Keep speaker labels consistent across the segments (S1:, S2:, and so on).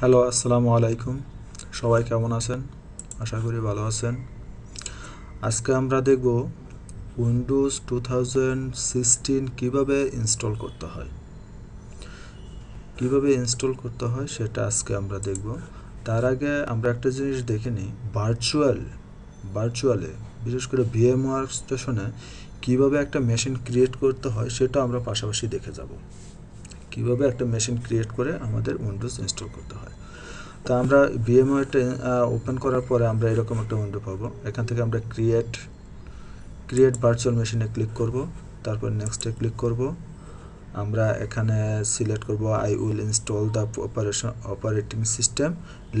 S1: Hello আসসালামু আলাইকুম সবাই কেমন আছেন? আশা করি ভালো আছেন। আজকে আমরা দেখব উইন্ডোজ টু থাউজেন্ড সিক্সটিন কীভাবে ইনস্টল করতে হয়। কীভাবে ইনস্টল করতে হয় সেটা আজকে আমরা দেখব। তার আগে আমরা একটা জিনিস দেখে নিই। ভার্চুয়াল ভার্চুয়ালে বিশেষ করে ভিএমওয়ার স্টেশনে কীভাবে একটা মেশিন ক্রিয়েট করতে হয় সেটা আমরা পাশাপাশি দেখে যাব। কীভাবে একটা মেশিন ক্রিয়েট করে আমাদের উইন্ডোজ ইনস্টল করতে হয়। তো আমরা ভিএমওয়ারটা ওপেন করার পরে আমরা এরকম একটা উইন্ডো পাবো। এখান থেকে আমরা ক্রিয়েট ক্রিয়েট ভার্চুয়াল মেশিনে ক্লিক করব। তারপর নেক্সটে ক্লিক করব। আমরা এখানে সিলেক্ট করব I will install the operation operating system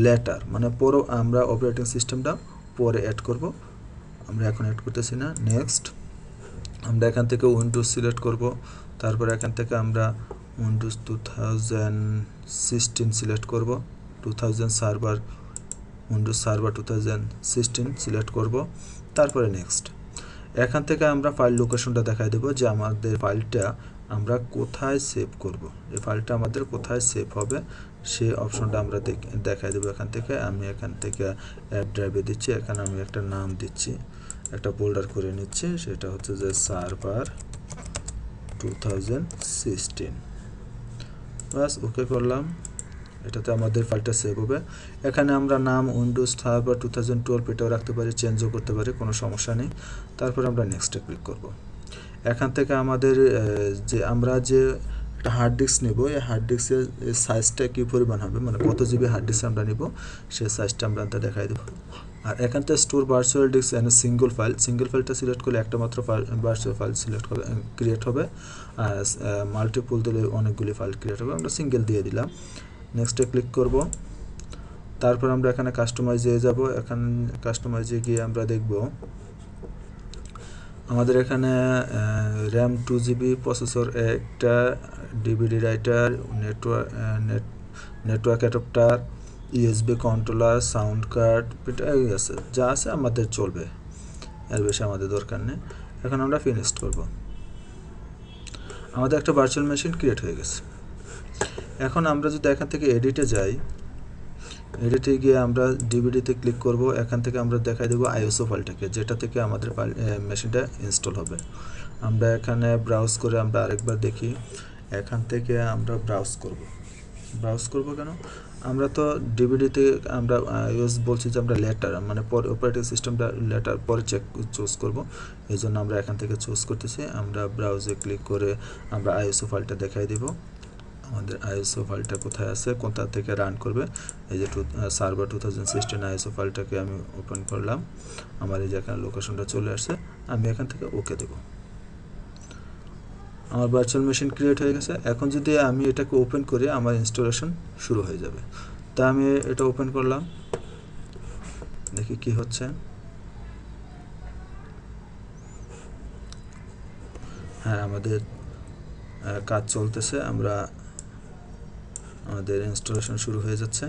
S1: later মানে পরও আমরা অপারেটিং সিস্টেমটা পরে অ্যাড করব। আমরা এখন অ্যাড করতেছি না। নেক্সট আমরা এখান থেকে উইন্ডোজ সিলেক্ট করব। তারপর এখান থেকে আমরা Windows two thousand sixteen select করব। Two thousand server, Windows server two thousand sixteen select করব। তারপরে নেক্সট। এখান থেকে আমরা ফাইল লোকেশনটা দেখাই দেবো যে আমাদের ফাইলটা আমরা কোথায় সেভ করব। এই ফাইলটা আমাদের কোথায় সেভ হবে, সেই অপশনটা আমরা দেখাই দেবো এখান থেকে। আমি এখান থেকে অ্যাপ ড্রাইভে দিচ্ছি, এখানে আমি একটা নাম দিচ্ছি, একটা বোল্ডার করে নিচ্ছি, সেটা হচ্ছে যে সার্ভার টু থাউজেন্ড সিক্সটিন। বাস ওকে করলাম। এটাতে আমাদের ফাইলটা সেভ হবে। এখানে আমরা নাম, Windows server two thousand twelve এটাও রাখতে পারি চেঞ্জও করতে পারি, কোনো সমস্যা নেই। তারপর আমরা নেক্সটে ক্লিক করব। এখান থেকে আমাদের যে আমরা যে একটা হার্ড ডিস্ক নেব, এই হার্ড ডিস্কের সাইজটা কী পরিমাণ হবে? মানে কত জিবি হার্ড ডিস্ক আমরা নিব? সেই সাইজটা আমরা দেখাই দেবো। আর এখান থেকে store virtual disk and single file single ফাইলটা সিলেক্ট করলে একটা মাত্র ভার্চুয়াল ফাইল সিলেক্ট হবে ক্রিয়েট হবে। আর মাল্টিপুল দিলে অনেকগুলি ফাইল ক্রিয়েট হবে। আমরা সিঙ্গেল দিয়ে দিলাম। নেক্সটে ক্লিক করব। তারপর আমরা এখানে কাস্টমাইজে যাব। এখানে কাস্টমাইজে গিয়ে আমরা দেখব, আমাদের এখানে র্যাম টু জিবি প্রসেসর একটা DVD writer network net network adapter USB controller sound card এটা আছে, যা আছে আমাদের চলবে। এর বেশি আমাদের দরকার নেই। এখন আমরা ফিনিশ করব। আমাদের একটা ভার্চুয়াল মেশিন ক্রিয়েট হয়ে গেছে। এখন আমরা যদি এখান থেকে এডিটে যাই এডিটে গিয়ে আমরা ডিভিডিতে ক্লিক করব, এখান থেকে আমরা দেখাই দেবো আইএসও ফাইলটাকে যেটা থেকে আমাদের মেশিনটা ইনস্টল হবে। আমরা এখানে ব্রাউজ করে আমরা আরেকবার দেখি। এখান থেকে আমরা ব্রাউজ করব। ব্রাউজ করব কেন? আমরা তো ডিভিডিতে আমরা ইউজ বলছি যে আমরা লেটার মানে পরে অপারেটিং সিস্টেমটা লেটার পরে চেক চুজ করব। এই জন্য আমরা এখান থেকে চুজ করতেছি। আমরা ব্রাউজে ক্লিক করে আমরা আইএসও ফাইলটা দেখাই দিব। আমাদের আইএসও ফাইলটা কোথায় আছে, কোথা থেকে রান করবে? এই যে two server two thousand sixteen ISO ফাইলটাকে আমি ওপেন করলাম। আমার এই যে এখানে লোকেশনটা চলে আসছে, আমি এখান থেকে ওকে দেব। আমার ভার্চুয়াল মেশিন ক্রিয়েট হয়ে গেছে। এখন যদি আমি এটাকে ওপেন করি আমার ইনস্টলেশন শুরু হয়ে যাবে। তা আমি এটা ওপেন করলাম। দেখি কি হচ্ছে। হ্যাঁ আমাদের কাজ চলতেছে। আমরা আমাদের ইনস্টলেশন শুরু হয়ে যাচ্ছে।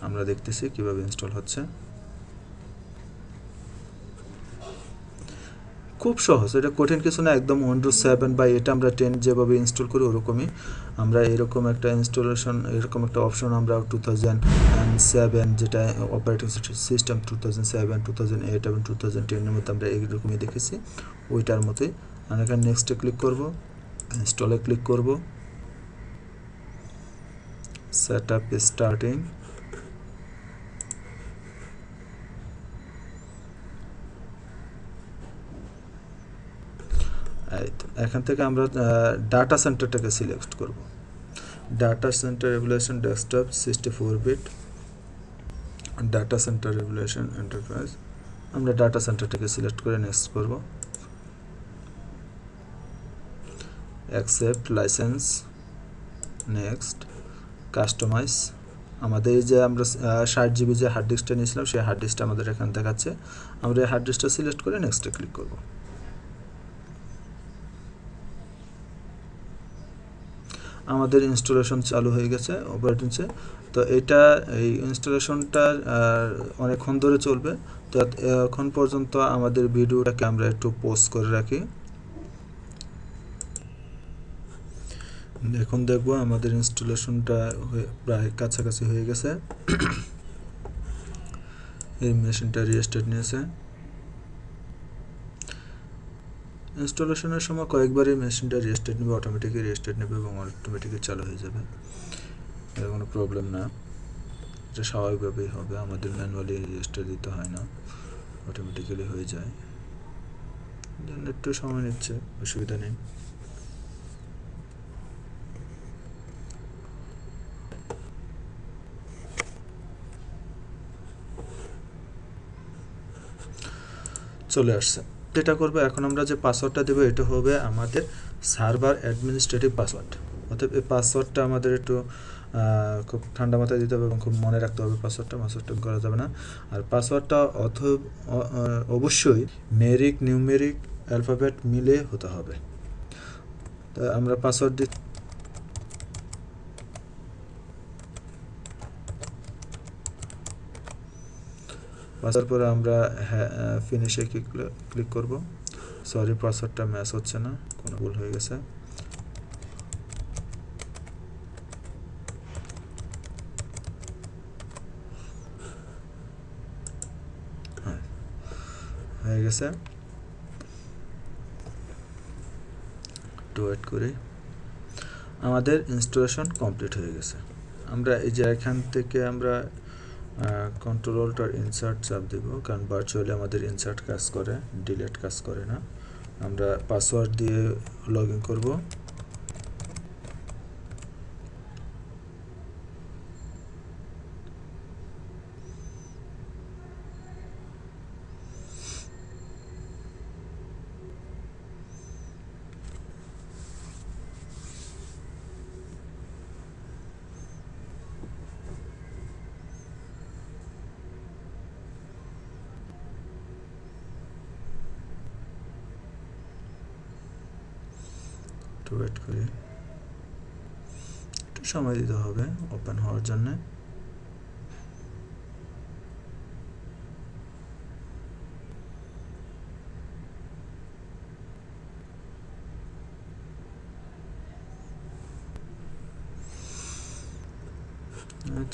S1: আমরা দেখতেছি কীভাবে ইনস্টল হচ্ছে। খুব সহজ, এটা কঠিন কিছু না, একদম উইন্ডোজ সেভেন বা এটা আমরা টেন যেভাবে ইনস্টল করি ওরকমই। আমরা এরকম একটা ইনস্টলেশন এরকম একটা অপশন আমরা টু থাউজেন্ড সেভেন যেটা operating system two thousand seven two thousand eight এবং টু থাউজেন্ড টেনের মধ্যে আমরা এইরকমই দেখেছি, ওইটার মতোই। আমরা এখানে নেক্সটে ক্লিক করব ইনস্টলে ক্লিক করব। Setup is starting এখান থেকে আমরা ডাটা সেন্টারটাকে সিলেক্ট করব। Data centre regulation desktop sixty four bit data centre regulation enterprise আমরা ডাটা সেন্টারটাকে সিলেক্ট করে নেক্সট করব। অ্যাকসেপ্ট লাইসেন্স নেক্সট কাস্টমাইজ আমাদের যে আমরা ষাট জিবি যে হার্ড ডিস্কটা নিয়েছিলাম, সেই হার্ড ডিস্কটা আমাদের এখানে দেখাচ্ছে আমরা এই হার্ড ডিস্কটা সিলেক্ট করে নেক্সটে ক্লিক করব। আমাদের ইনস্টলেশন চালু হয়ে গেছে অপারেটিংসে তো এটা, এই ইনস্টলেশনটা অনেকক্ষণ ধরে চলবে। তো এখন পর্যন্ত আমাদের ভিডিওটাকে আমরা একটু পোস্ট করে রাখি। এখন দেখব আমাদের ইনস্টলেশনটা প্রায় কাছাকাছি হয়ে গেছে। এই মেশিনটা রিস্টার্ট নিয়েছে। ইনস্টলেশনের সময় কয়েকবারই মেশিনটা রিস্টার্ট নেবে অটোমেটিকই রিস্টার্ট নেবে এবং অটোমেটিকই চালু হয়ে যাবে। এর কোনো প্রবলেম না। এটা স্বাভাবিকভাবেই হবে। আমাদের ম্যানুয়ালি রেজিস্টার দিতে হয় না। অটোমেটিক্যালি হয়ে যায়। জন্য একটু সময় নিচ্ছে, অসুবিধা নেই। চলে আসছে। যেটা করব, এখন আমরা যে পাসওয়ার্ডটা দেবো, এটা হবে আমাদের সার্ভার অ্যাডমিনিস্ট্রেটিভ পাসওয়ার্ড অর্থাৎ এই পাসওয়ার্ডটা আমাদের একটু খুব ঠান্ডা মাথায় দিতে হবে এবং খুব মনে রাখতে হবে পাসওয়ার্ডটা পাসওয়ার্ডটা করা যাবে না। আর পাসওয়ার্ডটা অথ অবশ্যই মেরিক নিউমেরিক অ্যালফাবেট মিলে হতে হবে। তা আমরা পাসওয়ার্ড পাসওয়ার্ড পরে আমরা ফিনিশে ক্লিক করব? সরি পাসওয়ার্ডটা ম্যাচ হচ্ছে না, কোনো ভুল হয়ে গেছে। হ্যাঁ হয়ে গেছে। একটু ওয়েট করি। আমাদের ইনস্টলেশন কমপ্লিট হয়ে গেছে। আমরা এই যে এখান থেকে আমরা কন্ট্রোলটার ইনসার্ট চাপ দেব, কারণ ভার্চুয়ালি আমাদের ইনসার্ট কাজ করে ডিলেট কাজ করে না। আমরা পাসওয়ার্ড দিয়ে লগ ইন করব। একটু ওয়েট করি। একটু সময় দিতে হবে ওপেন হওয়ার জন্য।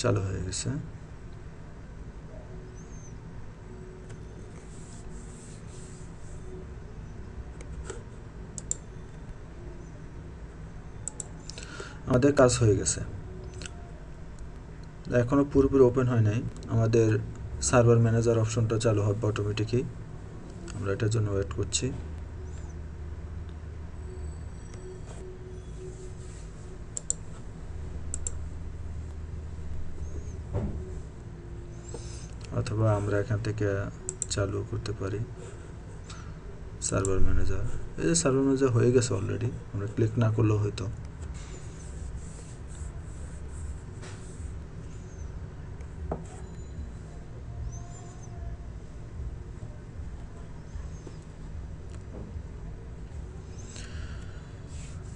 S1: চালু হয়ে গেছে। আমাদের কাজ হয়ে গেছে। এখনও পুরোপুরি ওপেন হয় নাই। আমাদের সার্ভার ম্যানেজার অপশনটা চালু হবে অটোমেটিকই আমরা এটার জন্য ওয়েট করছি। অথবা আমরা এখান থেকে চালু করতে পারি। সার্ভার ম্যানেজার এই যে সার্ভার ম্যানেজার হয়ে গেছে অলরেডি আমরা ক্লিক না করলেও হয়তো।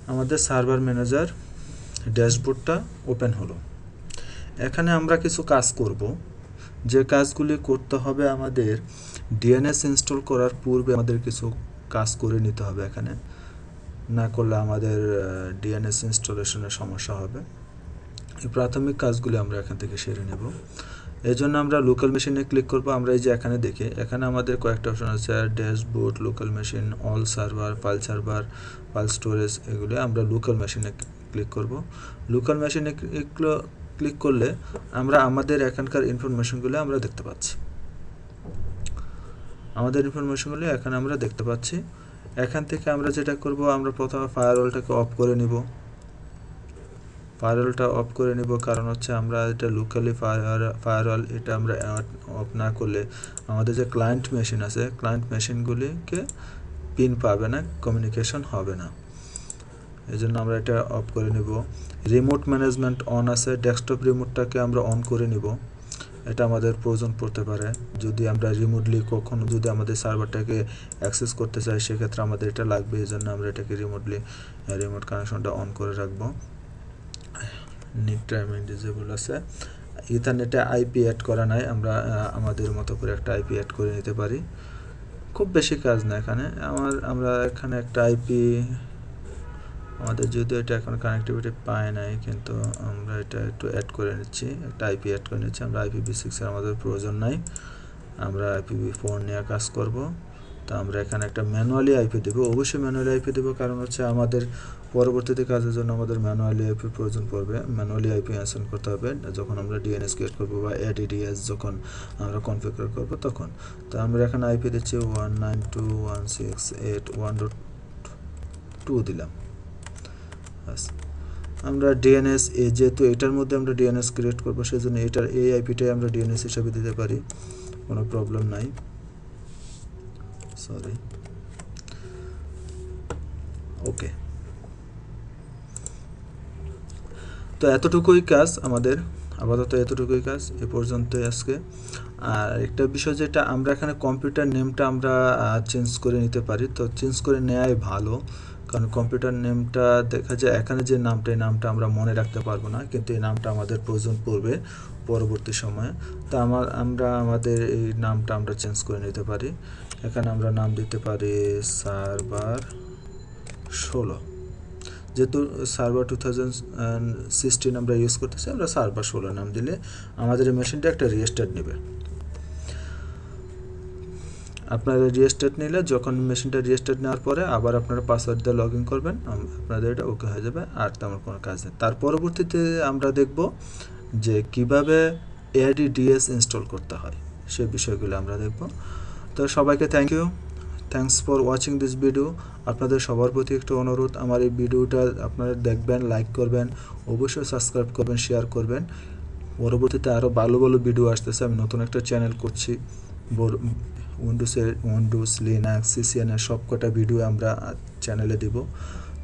S1: আমাদের সার্ভার ম্যানেজার ড্যাশবোর্ডটা ওপেন হলো। এখানে আমরা কিছু কাজ করব। যে কাজগুলি করতে হবে আমাদের ডিএনএস ইনস্টল করার পূর্বে আমাদের কিছু কাজ করে নিতে হবে এখানে। না করলে আমাদের ডিএনএস ইনস্টলেশনের সমস্যা হবে। এই প্রাথমিক কাজগুলি আমরা এখান থেকে সেরে নেব। এই জন্য আমরা লোকাল মেশিনে ক্লিক করব। আমরা এই যে এখানে দেখি, এখানে আমাদের কয়েকটা অপশন আছে dashboard local machine all server file server file storage এগুলো আমরা লোকাল মেশিনে ক্লিক করব। লোকাল মেশিনে ক্লিক করলে আমরা আমাদের এখানকার ইনফরমেশনগুলো আমরা দেখতে পাচ্ছি। আমাদের ইনফরমেশনগুলো এখানে আমরা দেখতে পাচ্ছি। এখান থেকে আমরা যেটা করব, আমরা প্রথমে ফায়ারওয়ালটাকে অফ করে নিব। ফায়ারওয়ালটা অফ করে নিব। কারণ হচ্ছে আমরা এটা লোকালি ফায়ার ফায়ারওয়াল এটা আমরা অফ না করলে আমাদের যে ক্লায়েন্ট মেশিন আছে ক্লায়েন্ট মেশিনগুলিকে পিন পাবে না কমিউনিকেশন হবে না। এই জন্য আমরা এটা অফ করে নিব। রিমোট ম্যানেজমেন্ট অন আছে ডেস্কটপ রিমোটটাকে আমরা অন করে নিব। এটা আমাদের প্রয়োজন পড়তে পারে। যদি আমরা রিমোটলি কখনো যদি আমাদের সার্ভারটাকে অ্যাক্সেস করতে চাই, সেক্ষেত্রে আমাদের এটা লাগবে। এই জন্য আমরা এটাকে রিমোটলি রিমোট কানেকশনটা অন করে রাখব। নিট টাইমিং আছে। ইথারনেটে আইপি অ্যাড করা নাই, আমরা আমাদের মতো করে একটা আইপি অ্যাড করে নিতে পারি। খুব বেশি কাজ না এখানে। আমার, আমরা এখানে একটা আইপি আমাদের যদিও এটা এখন কানেক্টিভিটি পায় নাই, কিন্তু আমরা এটা একটু অ্যাড করে নিচ্ছি। একটা আইপি অ্যাড করে নিচ্ছি। আমরা আইপিভি সিক্সের আমাদের প্রয়োজন নাই। আমরা আইপিভি ফোর নিয়ে কাজ করব। তো আমরা এখানে একটা ম্যানুয়ালি আইপি দেবো। অবশ্যই ম্যানুয়ালি আইপি দেবো কারণ হচ্ছে আমাদের পরবর্তীতে কাজের জন্য আমাদের ম্যানুয়ালি আইপি প্রয়োজন পড়বে। ম্যানুয়ালি আইপি অ্যাসাইন করতে হবে। যখন আমরা ডিএনএস ক্রিয়েট করব বা এডিডিএস যখন আমরা কনফিগার করব তখন। তো আমরা এখানে আইপি দিচ্ছি one nine two one six eight one two দিলাম। আমরা ডিএনএস এ যেহেতু এটার মধ্যে আমরা ডিএনএস ক্রিয়েট করব সেই জন্য এটার এই আইপিটাই আমরা ডিএনএস হিসাবে দিতে পারি। কোনো প্রবলেম নাই। সরি ওকে তো এতটুকুই কাজ আমাদের, আপাতত এতটুকুই কাজ এ পর্যন্তই আজকে। আর একটা বিষয় যেটা আমরা এখানে কম্পিউটার নেমটা আমরা চেঞ্জ করে নিতে পারি, তো চেঞ্জ করে নেওয়াই ভালো। কারণ কম্পিউটার নেমটা দেখা যায় এখানে যে নামটা, এই নামটা আমরা মনে রাখতে পারব না, কিন্তু এই নামটা আমাদের প্রয়োজন পড়বে পরবর্তী সময়ে। তা আমার আমরা আমাদের এই নামটা আমরা চেঞ্জ করে নিতে পারি। এখানে আমরা নাম দিতে পারি সার্ভার ষোলো। যেহেতু সার্ভার টু থাউজেন্ড সিক্সটিন আমরা ইউজ করতেছি, আমরা সার্ভার ষোলো নাম দিলে আমাদের এই মেশিনটা একটা রিস্টার্ট নেবে। আপনারা রিস্টার্ট নিলে যখন মেশিনটা রিস্টার্ট নেওয়ার পরে আবার আপনারা পাসওয়ার্ড দিয়ে লগ ইন করবেন আপনাদের এটা ওকে হয়ে যাবে, আর তেমন কোনো কাজ নেই। তার পরবর্তীতে আমরা দেখব যে কীভাবে এআইডি ডিএস ইনস্টল করতে হয়, সে বিষয়গুলো আমরা দেখব। তো সবাইকে thank you thanks for watching this video আপনাদের সবার প্রতি একটু অনুরোধ, আমার এই ভিডিওটা আপনারা দেখবেন লাইক করবেন, অবশ্যই সাবস্ক্রাইব করবেন শেয়ার করবেন। পরবর্তীতে আরও ভালো ভালো ভিডিও আসতেছে, আমি নতুন একটা চ্যানেল করছি। উইন্ডোজের উইন্ডোজ লিনাক্স সিসিএনের সব কটা ভিডিও আমরা চ্যানেলে দিব।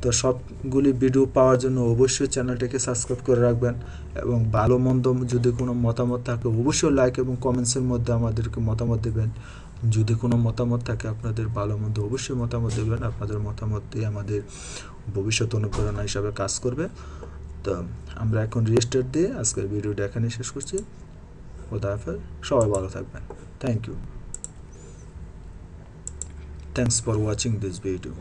S1: তো সবগুলি ভিডিও পাওয়ার জন্য অবশ্যই চ্যানেলটাকে সাবস্ক্রাইব করে রাখবেন এবং ভালো মন্দ যদি কোনো মতামত থাকে অবশ্যই লাইক এবং কমেন্টসের মধ্যে আমাদেরকে মতামত দেবেন। যদি কোনো মতামত থাকে আপনাদের ভালো মন্দ অবশ্যই মতামত দেবেন। আপনাদের মতামত দিয়ে আমাদের ভবিষ্যৎ অনুপ্রেরণা হিসাবে কাজ করবে। তো আমরা এখন রেজিস্টার দিয়ে আজকের ভিডিওটা এখানে শেষ করছি। খোদা হাফেজ, সবাই ভালো থাকবেন। Thank you Thanks for watching this video.